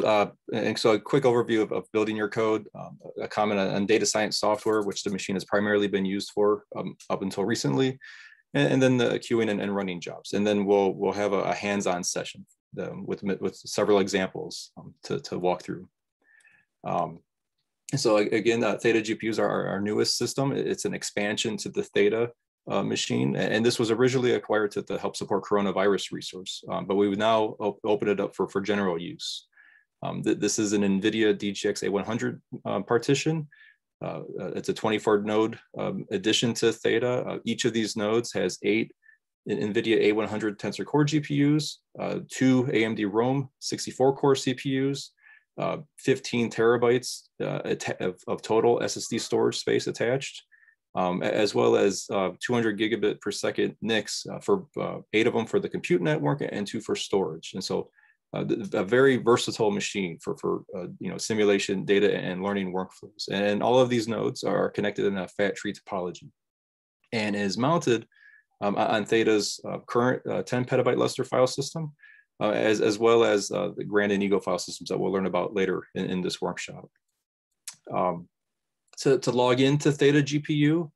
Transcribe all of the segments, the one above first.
So, uh, and so a quick overview of, of building your code, um, a comment on data science software, which the machine has primarily been used for um, up until recently, and, and, then the queuing and, and running jobs. And then we'll we'll have a, a hands-on session um, with with several examples um, to to walk through. Um, so again, uh, Theta GPUs are our, our, newest system. It's an expansion to the Theta uh, machine. And this was originally acquired to, to help support coronavirus resource, um, but we would now op open it up for, for general use. Um, th this is an NVIDIA DGX A100 uh, partition. Uh, uh, it's a 24 node um, addition to Theta. Uh, each of these nodes has eight NVIDIA A100 Tensor Core GPUs, uh, two AMD Rome 64 core CPUs, uh, 15 terabytes of, of, total SSD storage space attached, um, as well as uh, 200 gigabit per second NICs uh, for uh, eight of them for the compute network and two for storage. And so a very versatile machine for, for uh, you know, simulation, data, and learning workflows. And all of these nodes are connected in a fat tree topology and is mounted um, on Theta's uh, current 10 petabyte Lustre file system, as, as well as the Grand and Eagle file systems that we'll learn about later in, in this workshop. Um, to, to log into Theta GPU,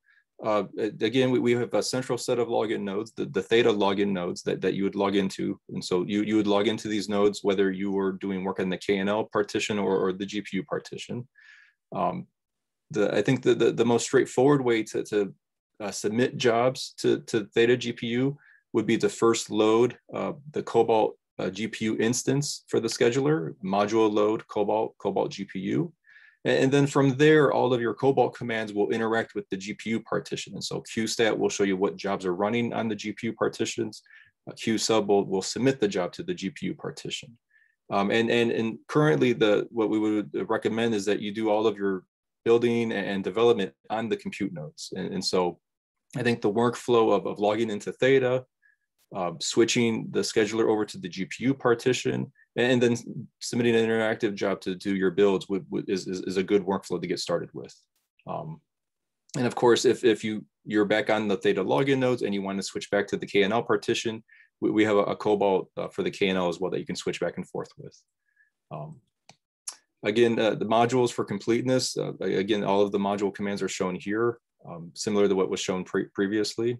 uh, again, we, we have a central set of login nodes, the, the Theta login nodes that, that you would log into. And so you, you would log into these nodes, whether you were doing work on the KNL partition or, or the GPU partition. Um, the, I think the, the, the, most straightforward way to, to uh, submit jobs to, to Theta GPU would be to first load uh, the Cobalt uh, GPU instance for the scheduler, module load Cobalt, Cobalt GPU. And then from there, all of your Cobalt commands will interact with the GPU partition. And so QStat will show you what jobs are running on the GPU partitions. Uh, QSub will, will submit the job to the GPU partition. Um, and, and, and currently, the what we would recommend is that you do all of your building and development on the compute nodes. And, and so I think the workflow of, of logging into Theta, uh, switching the scheduler over to the GPU partition, and then submitting an interactive job to do your builds is, is, is, a good workflow to get started with. Um, and of course, if, if you, you're back on the Theta login nodes and you want to switch back to the KNL partition, we, we have a, a Cobalt uh, for the KNL as well that you can switch back and forth with. Um, again, uh, the modules for completeness, uh, again, all of the module commands are shown here, um, similar to what was shown pre previously.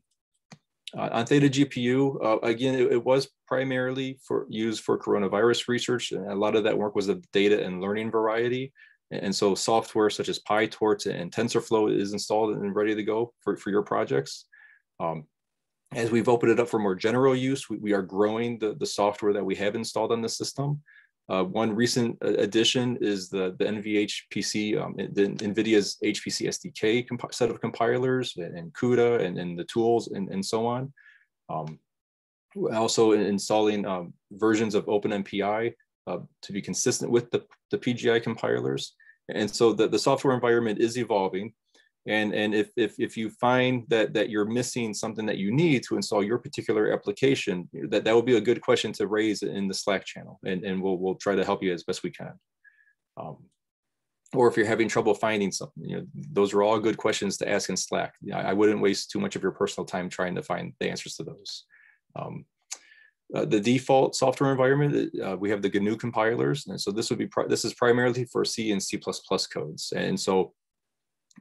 Uh, on Theta GPU, uh, again, it, it, was primarily for used for coronavirus research. And a lot of that work was the data and learning variety. And so software such as PyTorch and TensorFlow is installed and ready to go for, for your projects. Um, as we've opened it up for more general use, we, we, are growing the, the software that we have installed on the system. Uh, one recent addition is the, the NVHPC, um, the NVIDIA's HPC SDK set of compilers and, and CUDA and, and, the tools and, and so on. Um, also installing um, versions of OpenMPI uh, to be consistent with the, the PGI compilers. And so the, the software environment is evolving. And, and if, if, if you find that, that you're missing something that you need to install your particular application, that, that would be a good question to raise in the Slack channel. And, and we'll, we'll try to help you as best we can. Um, or if you're having trouble finding something, you know, those are all good questions to ask in Slack. I wouldn't waste too much of your personal time trying to find the answers to those. Um, uh, the default software environment, uh, we have the GNU compilers. And so this would be, this is primarily for C and C++ codes. And so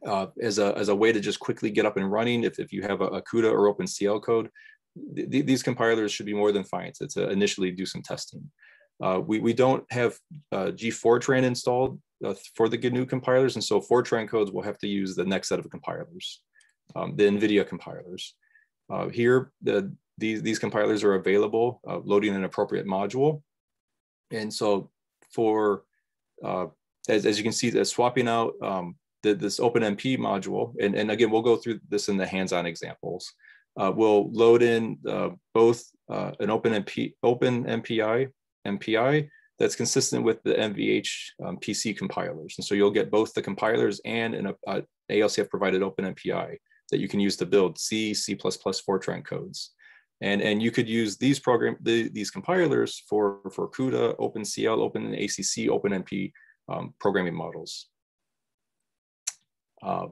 uh, as, a, as a way to just quickly get up and running. If, if you have a, a CUDA or OpenCL code, th these compilers should be more than fine to, to initially do some testing. Uh, we, we don't have uh, G-Fortran installed uh, for the GNU compilers, and so Fortran codes will have to use the next set of compilers, um, the NVIDIA compilers. Uh, here, the, these, these compilers are available, uh, loading an appropriate module. And so for, as, as you can see, swapping out um, the, this OpenMP module, and, and again, we'll go through this in the hands-on examples. Uh, we'll load in uh, both uh, an OpenMP, OpenMPI MPI that's consistent with the NVH um, PC compilers. And so you'll get both the compilers and an uh, ALCF provided OpenMPI that you can use to build C, C++, Fortran codes. And, and you could use these program the, these compilers for, for CUDA, OpenCL, OpenACC, OpenMP um, programming models. Uh,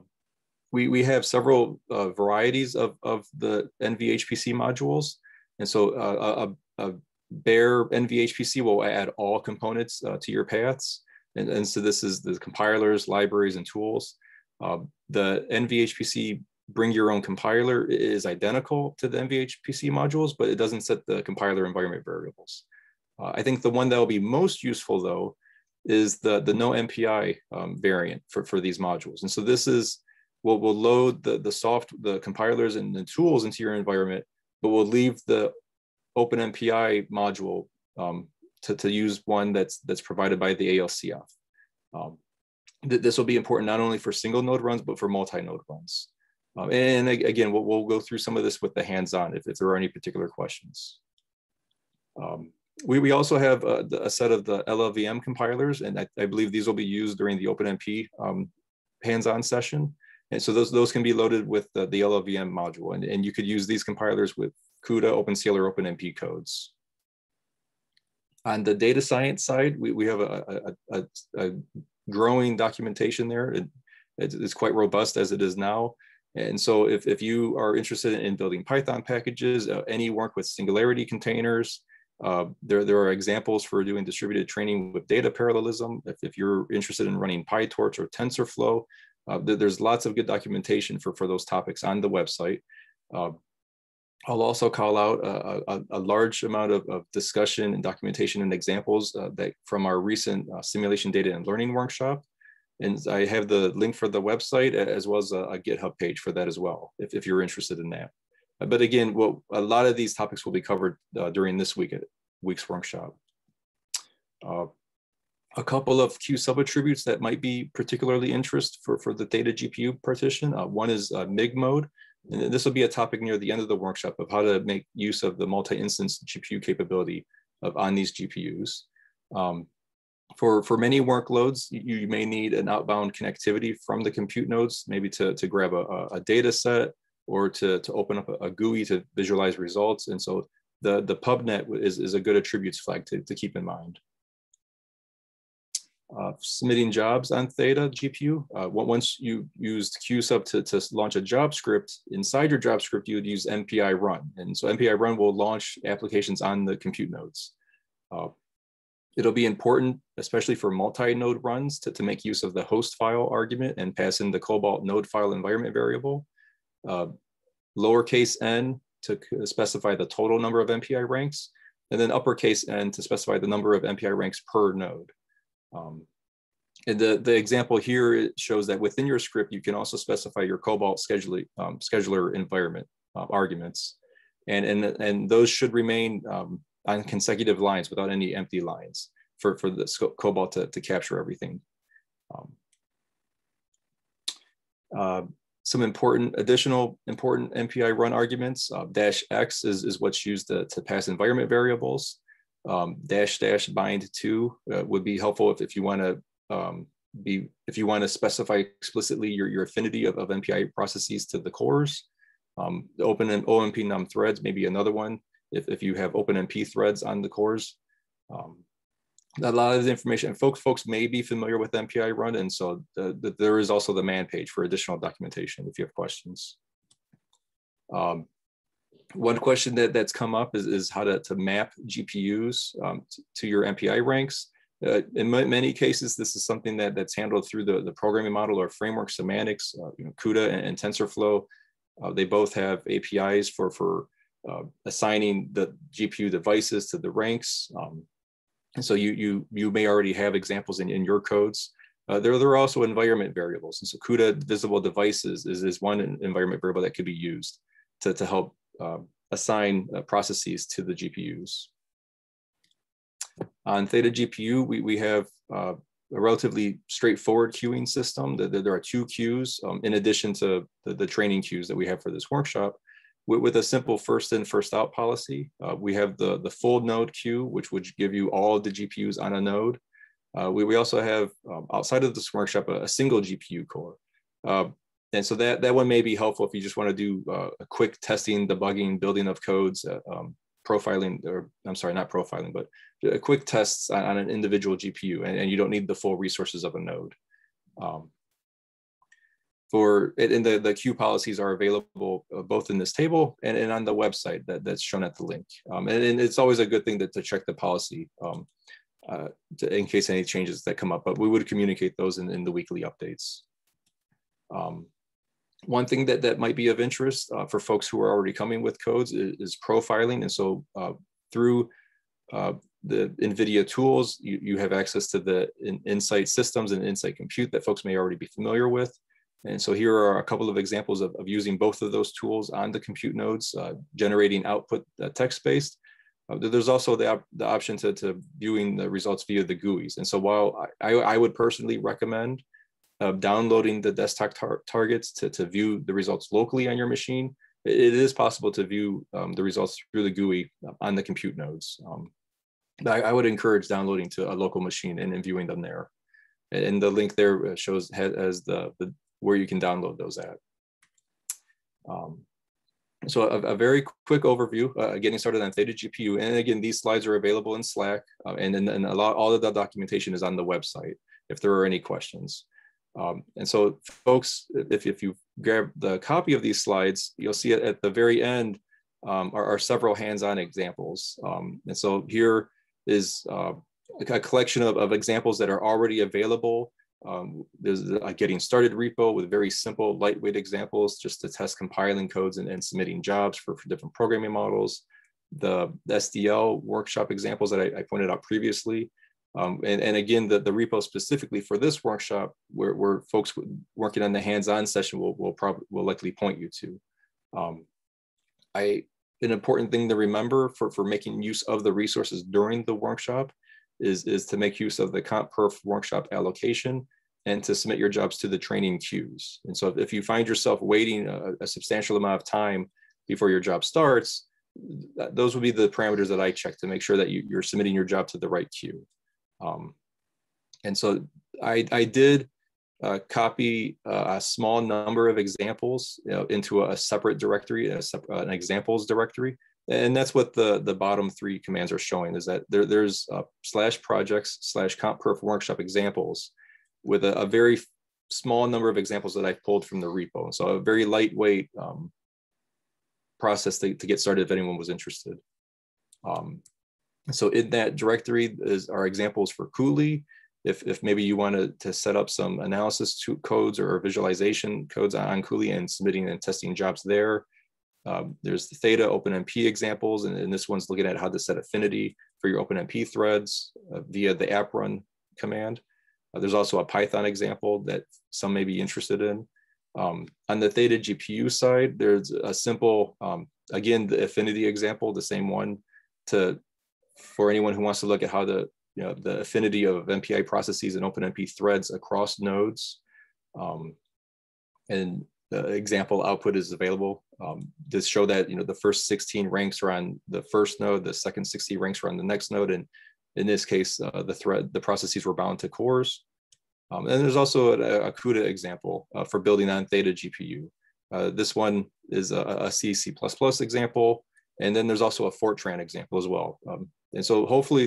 we, we have several uh, varieties of, of the NVHPC modules. And so uh, a, a, bare NVHPC will add all components uh, to your paths. And, and so this is the compilers, libraries, and tools. Uh, the NVHPC bring your own compiler is identical to the NVHPC modules, but it doesn't set the compiler environment variables. Uh, I think the one that will be most useful though is the, the no MPI um, variant for, for these modules. And so this is what will load the, the soft, the compilers and the tools into your environment, but we'll leave the OpenMPI module um, to, to use one that's, that's provided by the ALCF. Um, th this will be important not only for single node runs, but for multi-node runs. Um, and again, we'll, we'll, go through some of this with the hands-on if, if, there are any particular questions. Um, we, we also have a, a, set of the LLVM compilers, and I, I, believe these will be used during the OpenMP um, hands-on session. And so those, those can be loaded with the, the LLVM module, and, and you could use these compilers with CUDA, OpenCL, or OpenMP codes. On the data science side, we, we have a, a, a growing documentation there. It, it's quite robust as it is now. And so if, if you are interested in building Python packages, uh, any work with Singularity containers, uh, there, there are examples for doing distributed training with data parallelism. If, if you're interested in running PyTorch or TensorFlow, uh, there's lots of good documentation for, for those topics on the website. Uh, I'll also call out a, a, a large amount of, of, discussion and documentation and examples uh, that from our recent uh, simulation data and learning workshop. And I have the link for the website as well as a, a GitHub page for that as well, if, if you're interested in that. But again, well, a lot of these topics will be covered uh, during this week at week's workshop. Uh, a couple of QSub-attributes that might be particularly interest for, for the Theta GPU partition. Uh, one is uh, MIG mode. And this will be a topic near the end of the workshop of how to make use of the multi-instance GPU capability of on these GPUs. Um, for, for many workloads, you, you, may need an outbound connectivity from the compute nodes, maybe to, to grab a, a data set or to, to open up a, a GUI to visualize results. And so the, the pubnet is, is a good attributes flag to, to keep in mind. Uh, submitting jobs on Theta GPU. Uh, once you used QSub to, to launch a job script, inside your job script, you would use MPI run. And so MPI run will launch applications on the compute nodes. Uh, it'll be important, especially for multi-node runs, to, to make use of the host file argument and pass in the Cobalt node file environment variable. Uh, lowercase n to specify the total number of MPI ranks, and then uppercase n to specify the number of MPI ranks per node. Um, and the, the example here shows that within your script, you can also specify your Cobalt scheduler, um, scheduler environment uh, arguments. And, and, and those should remain um, on consecutive lines without any empty lines for, for the Cobalt to, to capture everything. Um, uh, some important additional important MPI run arguments. Uh, dash X is, is what's used to, to pass environment variables. Um, dash dash bind to uh, would be helpful if, if you want to um, be if you want to specify explicitly your, your affinity of, of MPI processes to the cores. Um, the open and OMP num threads may be another one if, if you have OpenMP threads on the cores. Um, a lot of the information, folks, folks may be familiar with MPI run, and so the, the, there is also the man page for additional documentation if you have questions. Um, one question that, that's come up is, is how to, to map GPUs um, to, your MPI ranks. Uh, in many cases, this is something that, that's handled through the, the programming model or framework semantics, uh, you know, CUDA and, and TensorFlow. Uh, they both have APIs for, for uh, assigning the GPU devices to the ranks. Um, and so you, you, you may already have examples in, in your codes. Uh, there, there are also environment variables. And so CUDA visible devices is, is one environment variable that could be used to, to help uh, assign uh, processes to the GPUs. On Theta GPU, we, we have uh, a relatively straightforward queuing system. There, there are two queues um, in addition to the, the training queues that we have for this workshop with, with a simple first in, first out policy. Uh, we have the, the full node queue, which would give you all of the GPUs on a node. Uh, we, we also have um, outside of this workshop a, a single GPU core. Uh, and so that, that one may be helpful if you just want to do uh, a quick testing, debugging, building of codes, uh, um, profiling, or I'm sorry, not profiling, but a quick tests on, on an individual GPU, and, and, you don't need the full resources of a node. Um, for it and the, the queue policies are available uh, both in this table and, and on the website that, that's shown at the link. Um, and, and, it's always a good thing to, to check the policy um, uh, to, in case any changes that come up, but we would communicate those in, in the weekly updates. Um, one thing that, that might be of interest uh, for folks who are already coming with codes is, is profiling. And so uh, through uh, the NVIDIA tools, you, you have access to the in, Nsight systems and Nsight compute that folks may already be familiar with. And so here are a couple of examples of, of using both of those tools on the compute nodes, uh, generating output uh, text-based. Uh, there's also the, op the option to, to viewing the results via the GUIs. And so while I, I would personally recommend uh, downloading the desktop tar targets to, to view the results locally on your machine, it is possible to view um, the results through the GUI on the compute nodes. Um, I, I, would encourage downloading to a local machine and, and viewing them there. And the link there uh, shows has the, the where you can download those at. Um, so a, a, very quick overview, uh, getting started on Theta GPU. And again, these slides are available in Slack uh, and then and a lot, all of the documentation is on the website if there are any questions. Um, and so folks, if, if you grab the copy of these slides, you'll see it at the very end um, are, are, several hands-on examples. Um, and so here is uh, a collection of, of examples that are already available um, there's a getting started repo with very simple, lightweight examples just to test compiling codes and, and submitting jobs for, for, different programming models. The, SDL workshop examples that I, I pointed out previously. Um, and, and again, the, the repo specifically for this workshop where, where folks working on the hands-on session will, will probably will likely point you to. Um, I, an important thing to remember for, for making use of the resources during the workshop is, is to make use of the comp perf workshop allocation and to submit your jobs to the training queues. And so if you find yourself waiting a, a substantial amount of time before your job starts, those would be the parameters that I check to make sure that you, are submitting your job to the right queue. Um, and so I, I did uh, copy uh, a small number of examples you know, into a separate directory, a separate, an examples directory and that's what the the bottom three commands are showing is that there, there's slash projects slash comp perf workshop examples with a, a, very small number of examples that I've pulled from the repo. So a very lightweight um, process to, to get started if anyone was interested. Um, so in that directory is our examples for Cooley. If, if maybe you wanted to set up some analysis codes or visualization codes on Cooley and submitting and testing jobs there, um, there's the Theta OpenMP examples, and, and, this one's looking at how to set affinity for your OpenMP threads uh, via the aprun command. Uh, there's also a Python example that some may be interested in. Um, on the Theta GPU side, there's a simple, um, again, the affinity example, the same one to, for anyone who wants to look at how the, you know, the affinity of MPI processes and OpenMP threads across nodes. Um, and the example output is available um, to show that you know the first 16 ranks are on the first node, the second 60 ranks are on the next node, and in this case, uh, the thread the processes were bound to cores. Um, and there's also a, a CUDA example uh, for building on Theta GPU. Uh, this one is a, a C, C++ example, and then there's also a Fortran example as well. Um, and so hopefully